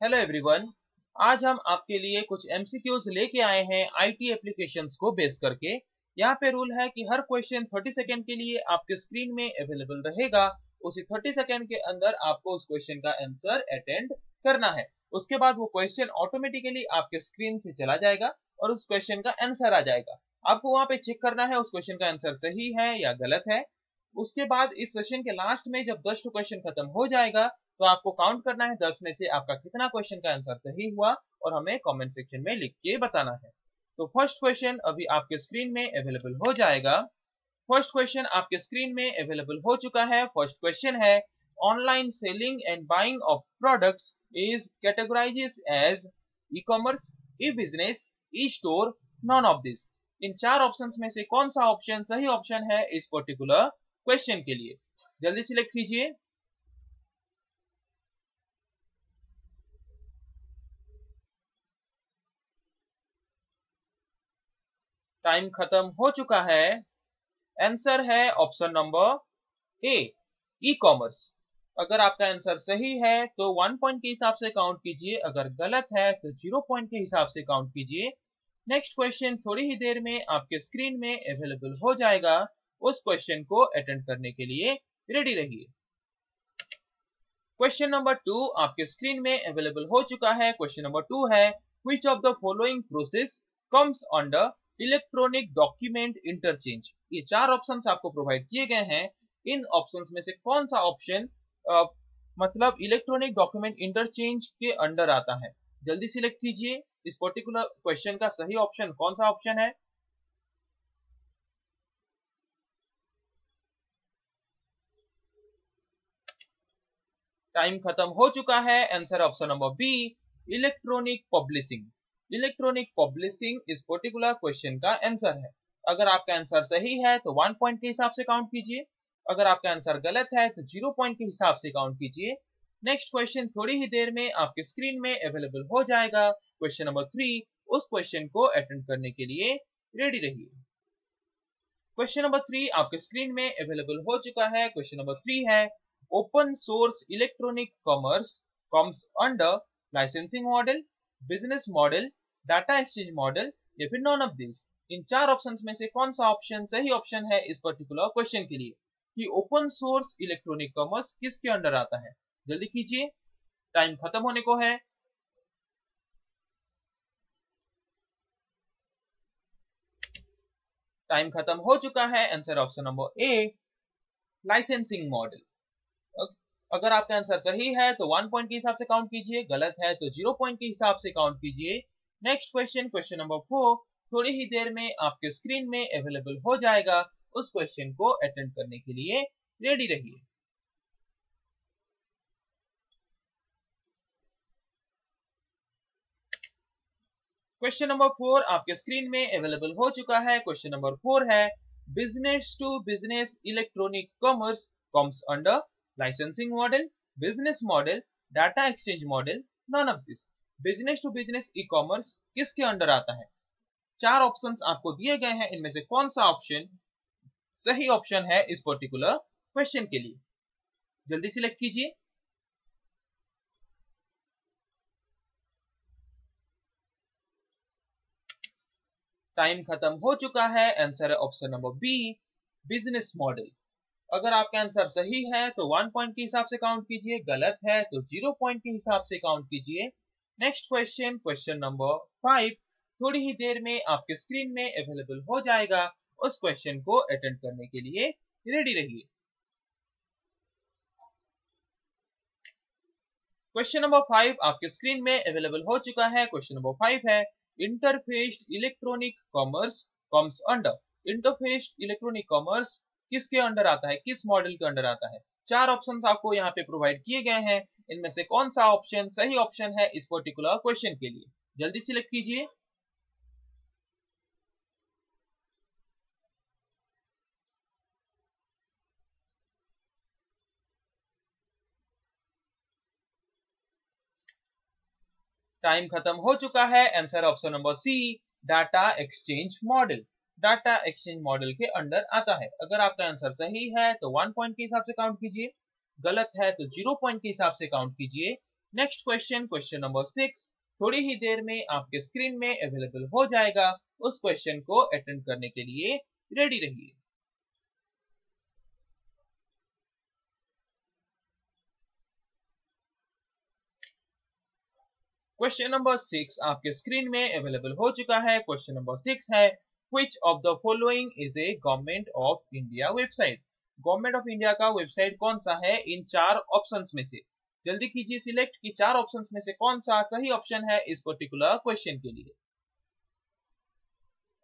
Hello everyone आज हम आपके लिए कुछ एमसीक्यूज लेके आए हैं आईटी एप्लीकेशंस को बेस करके। यहाँ पे रूल है कि हर क्वेश्चन 30 सेकंड के लिए आपके स्क्रीन में अवेलेबल रहेगा। उसी 30 सेकंड के अंदर आपको उस क्वेश्चन का आंसर अटेंड करना है। उसके बाद वो क्वेश्चन ऑटोमेटिकली आपके स्क्रीन से चला जाएगा और उस क्वेश्चन का आंसर आ जाएगा। आपको वहाँ पे चेक करना है, उस क्वेश्चन का आंसर सही है या गलत है। उसके बाद इस सेशन के लास्ट में जब दस क्वेश्चन खत्म हो जाएगा तो आपको काउंट करना है, दस में से आपका कितना क्वेश्चन का आंसर सही हुआ और हमें कमेंट सेक्शन में लिख के बताना है। तो फ़र्स्ट क्वेश्चन अभी आपके स्क्रीन में अवेलेबल हो जाएगा। फ़र्स्ट क्वेश्चन आपके स्क्रीन में अवेलेबल हो चुका है। फ़र्स्ट क्वेश्चन है online selling and buying of products is categorises as e commerce e business e store none of this इन चार ऑप्शंस में से कौन सा ऑप्शन सही ऑप्शन है इस पर्टिकुलर क्वेश्चन के लिए। जल्दी सिलेक्ट कीजिए। टाइम खत्म हो चुका है। आंसर है option number A e commerce अगर आपका आंसर सही है तो वन पॉइंट के हिसाब से काउंट कीजिए। अगर गलत है तो ज़ीरो पॉइंट के हिसाब से काउंट कीजिए। नेक्स्ट क्वेश्चन थोड़ी ही देर में आपके स्क्रीन में अवेलेबल हो जाएगा। उस क्वेश्चन को अटेंड करने के लिए रेडी रहिए। क्वेश्चन नंबर टू आपके स्क्रीन में अवेलेबल हो चुका है। क्वेश्चन नंबर टू है which of the following process comes under electronic document interchange ये चार ऑप्शन आपको प्रोवाइड किए गए हैं। इन ऑप्शन में से कौन सा ऑप्शन मतलब इलेक्ट्रॉनिक डॉक्यूमेंट इंटरचेंज के अंडर आता है? जल्दी सिलेक्ट कीजिए। इस पर्टिकुलर क्वेश्चन का सही ऑप्शन कौन सा ऑप्शन है? टाइम खत्म हो चुका है। Answer option number B electronic publishing electronic publishing इस पर्टिकुलर क्वेश्चन का आंसर है। अगर आपका आंसर सही है तो वन पॉइंट के हिसाब से काउंट कीजिए। अगर आपका आंसर गलत है तो ज़ीरो पॉइंट के हिसाब से काउंट कीजिए। नेक्स्ट क्वेश्चन थोड़ी ही देर में आपके स्क्रीन में अवेलेबल हो जाएगा। क्वेश्चन नंबर थ्री उस क्वेश्चन को अटेंड करने के लिए रेडी रहिए। क्वेश्चन नंबर थ्री आपके स्क्रीन में अवेलेबल हो चुका है। क्वेश्चन नंबर थ्री है open source electronic commerce comes under licensing model business model data exchange model या फिर नॉन ऑफ़ दिस इन चार ऑप्शंस में से कौन सा ऑप्शन सही ऑप्शन है इस पर्टिकुलर क्वेश्चन के लिए कि ओपन सोर्स इलेक्ट्रॉनिक कॉमर्स किसके अंडर आता है? जल्दी कीजिए टाइम खत्म होने को है। टाइम खत्म हो चुका है answer option number A licensing model अगर आपका आंसर सही है तो वन पॉइंट के हिसाब से काउंट कीजिए, गलत है तो ज़ीरो पॉइंट के हिसाब से काउंट कीजिए। Next question question number four थोड़ी ही देर में आपके स्क्रीन में अवेलेबल हो जाएगा। उस क्वेश्चन को अटेंड करने के लिए रेडी रहिए। क्वेश्चन नंबर फोर आपके स्क्रीन में अवेलेबल हो चुका है। क्वेश्चन नंबर फोर है business to business electronic commerce comes under licensing model business model data exchange model none of this business to business e commerce किसके under आता है? चार ऑप्शंस आपको दिए गए हैं। इनमें से कौन सा ऑप्शन सही ऑप्शन है इस पर्टिकुलर क्वेश्चन के लिए? जल्दी सिलेक्ट कीजिए। टाइम खत्म हो चुका है। आंसर है option number B business model अगर आपका आंसर सही है तो वन पॉइंट के हिसाब से काउंट कीजिए। गलत है तो ज़ीरो पॉइंट के हिसाब से काउंट कीजिए। Next question question number five थोड़ी ही देर में आपके स्क्रीन में अवेलेबल हो जाएगा। उस क्वेश्चन को अटेंड करने के लिए रेडी रहिए। क्वेश्चन नंबर फाइव आपके स्क्रीन में अवेलेबल हो चुका है। क्वेश्चन नंबर फाइव है interfaced electronic commerce comes under interfaced electronic commerce किसके अंडर आता है, किस मॉडल के अंडर आता है। चार ऑप्शंस आपको यहाँ पे प्रोवाइड किए गए हैं। इनमें से कौन सा ऑप्शन सही ऑप्शन है इस पर्टिकुलर क्वेश्चन के लिए। जल्दी सिलेक्ट कीजिए। टाइम खत्म हो चुका है। Answer option number C data exchange model data exchange model के अंडर आता है। अगर आपका आंसर सही है तो वन पॉइंट के हिसाब से काउंट कीजिए। गलत है तो ज़ीरो पॉइंट के हिसाब से काउंट कीजिए। Next question question number six थोड़ी ही देर में आपके स्क्रीन में अवेलेबल हो जाएगा। उस क्वेश्चन को अटेंड करने के लिए रेडी रहिए। क्वेश्चन नंबर सिक्स आपके स्क्रीन में अवेलेबल हो चुका है। क्वेश्चन नंबर सिक्स है which of the following is a government of India website government of India का वेबसाइट कौन सा है? इन चार ऑप्शंस में से। जल्दी कीजिए सिलेक्ट कि चार ऑप्शंस में से कौन सा सही ऑप्शन है इस पर्टिकुलर क्वेश्चन के लिए।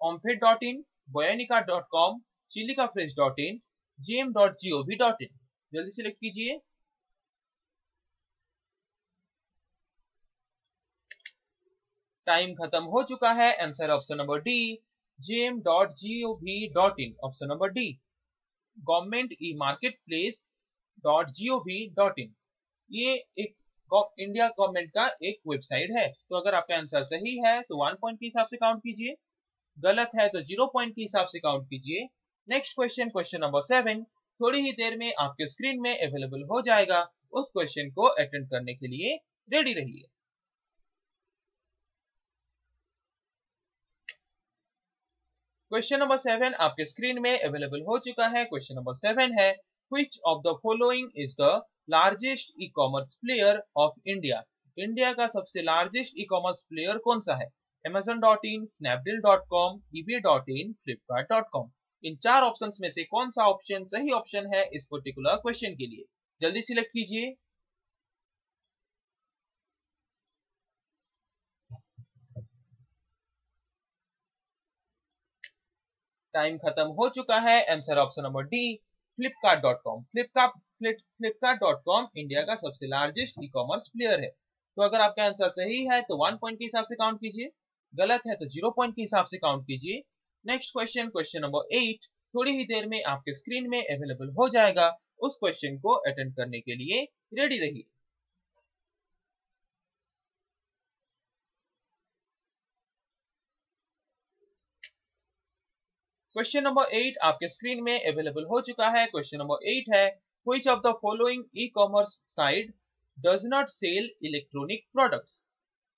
Omfed dot in Boyanika dot com Chilika fresh dot in GM dot GOV dot in जल्दी सिलेक्ट कीजिए। टाइम खत्म हो चुका है। Answer option number D gm.gov.in option number D government e market place dot GOV dot in ये एक India government का एक वेबसाइट है। तो अगर आपका आंसर सही है तो वन पॉइंट के हिसाब से काउंट कीजिए। गलत है तो ज़ीरो पॉइंट के हिसाब से काउंट कीजिए। Next question question number seven थोड़ी ही देर में आपके स्क्रीन में अवेलेबल हो जाएगा। उस क्वेश्चन को अटेंड करने के लिए रेडी रहिए। क्वेश्चन नंबर सेवन आपके स्क्रीन में अवेलेबल हो चुका है। क्वेश्चन नंबर सेवन है which of the following is the largest e-commerce player of India? India का सबसे लार्जेस्ट ई कॉमर्स प्लेयर कौन सा है? Amazon.in, Snapdeal.com, eBay.in, Flipkart.com इन फ्लिपकार्ट डॉट कॉम इन चार ऑप्शन में से कौन सा ऑप्शन सही ऑप्शन है इस पर्टिकुलर क्वेश्चन के लिए? जल्दी सिलेक्ट कीजिए। टाइम खत्म हो चुका है। Answer option number D Flipkart dot com Flipkart Flipkart dot com India का सबसे लार्जेस्ट ई कॉमर्स प्लेयर है। तो अगर आपका आंसर सही है तो वन पॉइंट के हिसाब से काउंट कीजिए। गलत है तो ज़ीरो पॉइंट के हिसाब से काउंट कीजिए। Next question question number eight थोड़ी ही देर में आपके स्क्रीन में अवेलेबल हो जाएगा। उस क्वेश्चन को अटेंड करने के लिए रेडी रहिए। क्वेश्चन नंबर एट आपके स्क्रीन में अवेलेबल हो चुका है। क्वेश्चन नंबर एट है, which of the following e-commerce site does not sell electronic products?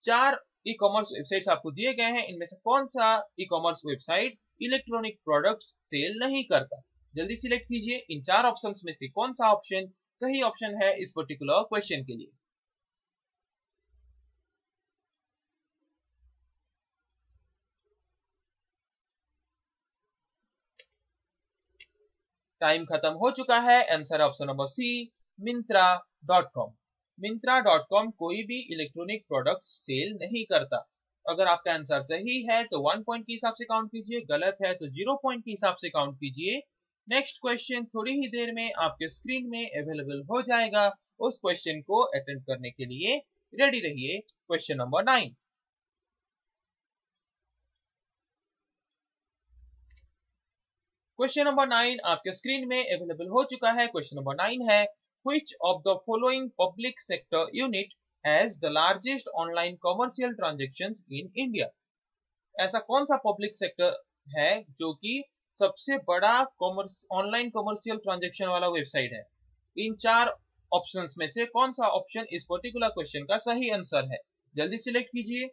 चार ई कॉमर्स वेबसाइट्स आपको दिए गए हैं। इनमें से कौन सा e commerce website electronic products sell नहीं करता? जल्दी सिलेक्ट कीजिए। इन चार ऑप्शंस में से कौन सा ऑप्शन सही ऑप्शन है इस पर्टिकुलर क्वेश्चन के लिए। टाइम खत्म हो चुका है answer option number C Myntra dot com Myntra dot com कोई भी इलेक्ट्रॉनिक प्रोडक्ट्स सेल नहीं करता। अगर आपका आंसर सही है तो वन पॉइंट के हिसाब से काउंट कीजिए, गलत है तो ज़ीरो पॉइंट के हिसाब से काउंट कीजिए। नेक्स्ट क्वेश्चन थोड़ी ही देर में आपके स्क्रीन में अवेलेबल हो जाएगा। उस क्वेश्चन को अटेंड करने के लिए रेडी रहिए। Question number nine question number nine आपके स्क्रीन में अवेलेबल हो चुका है। क्वेश्चन नंबर नाइन है, which of the following public sector unit has the largest online commercial transactions in India? ऐसा कौन सा पब्लिक सेक्टर है जो कि सबसे बड़ा ऑनलाइन कमर्शियल ट्रांजेक्शन वाला वेबसाइट है? इन चार ऑप्शंस में से कौन सा ऑप्शन इस पर्टिकुलर क्वेश्चन का सही आंसर है? जल्दी सिलेक्ट कीजिए।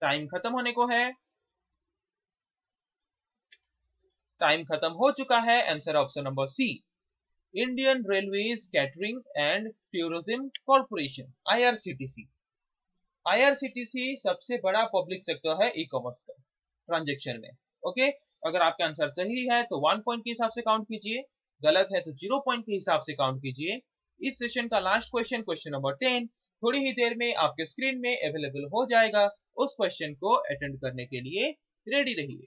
टाइम खत्म होने को है। टाइम खत्म हो चुका है answer option number C Indian Railways Catering and Tourism Corporation IRCTC IRCTC सबसे बड़ा पब्लिक सेक्टर है ई कॉमर्स का ट्रांजेक्शन में ओके अगर आपका आंसर सही है तो वन पॉइंट के हिसाब से काउंट कीजिए, गलत है तो ज़ीरो पॉइंट के हिसाब से काउंट कीजिए। इस सेशन का last question question number ten थोड़ी ही देर में आपके स्क्रीन में अवेलेबल हो जाएगा, उस क्वेश्चन को अटेंड करने के लिए रेडी रहिए।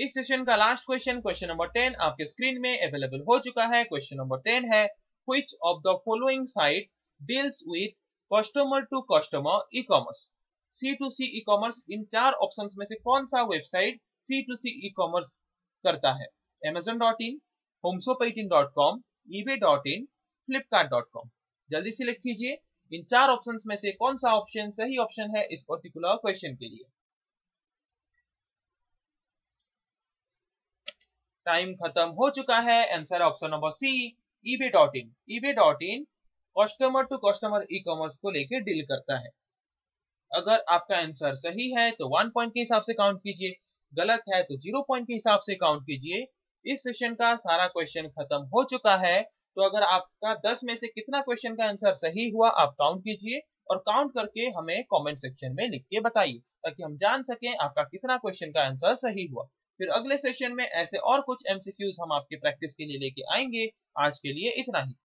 इस सेशन का last question question number ten आपके स्क्रीन में अवेलेबल हो चुका है। क्वेश्चन नंबर टेन है, which of the following site deals with customer to customer e-commerce? C to C e commerce इन चार ऑप्शंस में से कौन सा website C to C e commerce करता है? Amazon.in homesopaitin.com ebay.in flipkart.com जल्दी सिलेक्ट कीजिए। इन चार ऑप्शंस में से कौन सा ऑप्शन सही ऑप्शन है इस पर्टिकुलर क्वेश्चन के लिए। टाइम खत्म हो चुका है answer option number C eBay dot in eBay dot in customer to customer e commerce को लेके डील करता है। अगर आपका आंसर सही है तो वन पॉइंट के हिसाब से काउंट कीजिए। गलत है तो ज़ीरो पॉइंट के हिसाब से काउंट कीजिए। इस सेशन का सारा क्वेश्चन खत्म हो चुका है तो अगर आपका 10 में से कितना क्वेश्चन का आंसर सही हुआ, आप काउंट कीजिए और काउंट करके हमें कमेंट सेक्शन में लिख के बताइए, ताकि हम जान सकें आपका कितना क्वेश्चन का आंसर सही हुआ। फिर अगले सेशन में ऐसे और कुछ एमसीक्यूज हम आपके प्रैक्टिस के लिए लेके आएँगे। आज के लिए इतना ही।